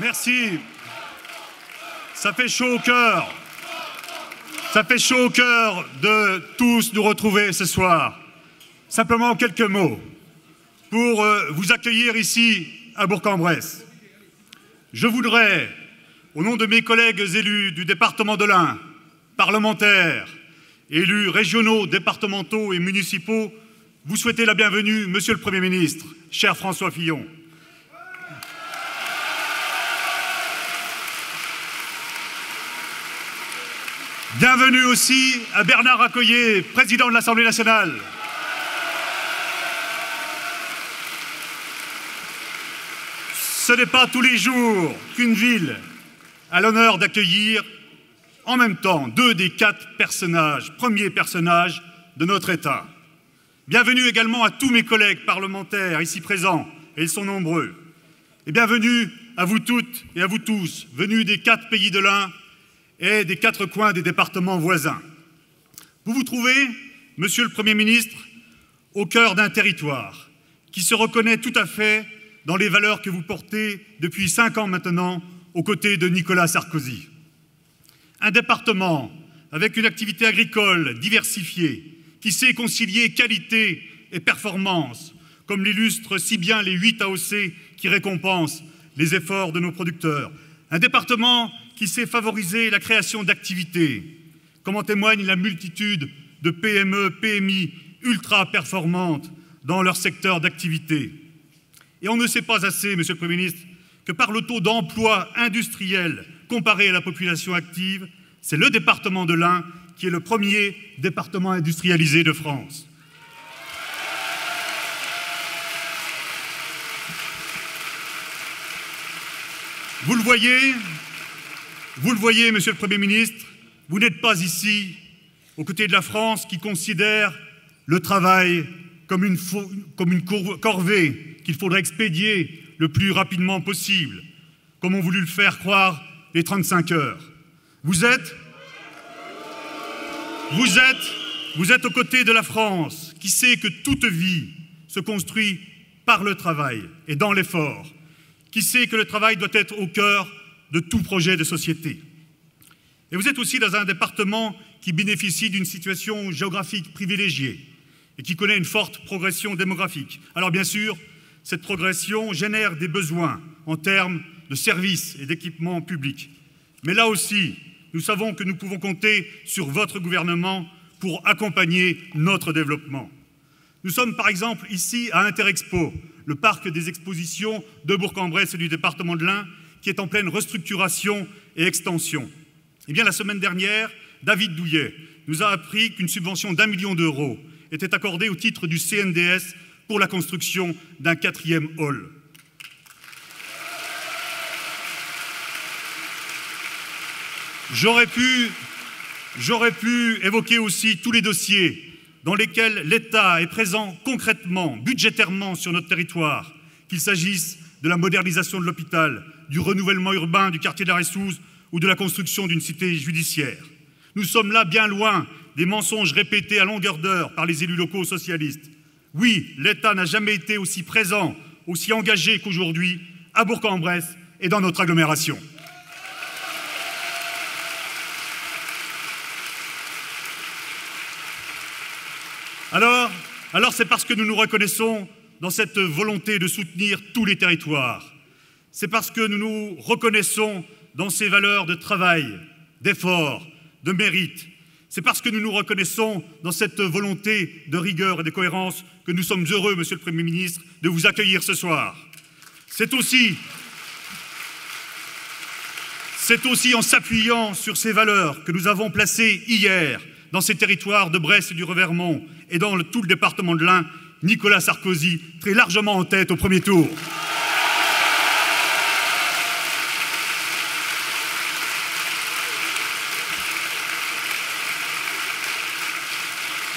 Merci. Ça fait chaud au cœur. Ça fait chaud au cœur de tous nous retrouver ce soir. Simplement quelques mots pour euh, vous accueillir ici à Bourg-en-Bresse. Je voudrais, au nom de mes collègues élus du département de l'Ain, parlementaires, élus régionaux, départementaux et municipaux, vous souhaiter la bienvenue, Monsieur le Premier ministre, cher François Fillon. Bienvenue aussi à Bernard Accoyer, président de l'Assemblée nationale. Ce n'est pas tous les jours qu'une ville a l'honneur d'accueillir en même temps deux des quatre personnages, premiers personnages de notre État. Bienvenue également à tous mes collègues parlementaires ici présents, et ils sont nombreux. Et bienvenue à vous toutes et à vous tous, venus des quatre pays de l'Ain et des quatre coins des départements voisins. Vous vous trouvez, Monsieur le Premier ministre, au cœur d'un territoire qui se reconnaît tout à fait dans les valeurs que vous portez depuis cinq ans maintenant aux côtés de Nicolas Sarkozy. Un département avec une activité agricole diversifiée qui sait concilier qualité et performance, comme l'illustrent si bien les huit AOC qui récompensent les efforts de nos producteurs. Un département qui sait favoriser la création d'activités, comme en témoigne la multitude de PME, PMI ultra performantes dans leur secteur d'activité. Et on ne sait pas assez, Monsieur le Premier ministre, que par le taux d'emploi industriel comparé à la population active, c'est le département de l'Ain qui est le premier département industrialisé de France. Vous le voyez, vous le voyez, Monsieur le Premier ministre, vous n'êtes pas ici aux côtés de la France qui considère le travail comme une, corvée qu'il faudrait expédier le plus rapidement possible, comme ont voulu le faire croire les 35 heures. Vous êtes? Vous êtes vous êtes aux côtés de la France qui sait que toute vie se construit par le travail et dans l'effort, qui sait que le travail doit être au cœur de tout projet de société. Et vous êtes aussi dans un département qui bénéficie d'une situation géographique privilégiée et qui connaît une forte progression démographique. Alors bien sûr, cette progression génère des besoins en termes de services et d'équipements publics. Mais là aussi, nous savons que nous pouvons compter sur votre gouvernement pour accompagner notre développement. Nous sommes par exemple ici à Interexpo, le parc des expositions de Bourg-en-Bresse et du département de l'Ain, qui est en pleine restructuration et extension. Eh bien, la semaine dernière, David Douillet nous a appris qu'une subvention d'un million d'euros était accordée au titre du CNDS pour la construction d'un quatrième hall. J'aurais pu, pu évoquer aussi tous les dossiers dans lesquels l'État est présent concrètement, budgétairement sur notre territoire, qu'il s'agisse de la modernisation de l'hôpital, du renouvellement urbain du quartier Ressouze ou de la construction d'une cité judiciaire. Nous sommes là bien loin des mensonges répétés à longueur d'heure par les élus locaux socialistes. Oui, l'État n'a jamais été aussi présent, aussi engagé qu'aujourd'hui à Bourg-en-Bresse et dans notre agglomération. Alors, alors c'est parce que nous nous reconnaissons dans cette volonté de soutenir tous les territoires. C'est parce que nous nous reconnaissons dans ces valeurs de travail, d'effort, de mérite. C'est parce que nous nous reconnaissons dans cette volonté de rigueur et de cohérence que nous sommes heureux, Monsieur le Premier ministre, de vous accueillir ce soir. C'est aussi, en s'appuyant sur ces valeurs que nous avons placé hier dans ces territoires de Brest et du Revermont et dans tout le département de l'Ain, Nicolas Sarkozy, très largement en tête au premier tour.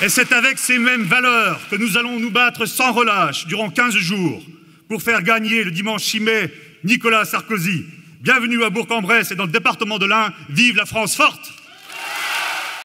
Et c'est avec ces mêmes valeurs que nous allons nous battre sans relâche durant 15 jours pour faire gagner le dimanche 6 mai Nicolas Sarkozy. Bienvenue à Bourg-en-Bresse et dans le département de l'Ain. Vive la France forte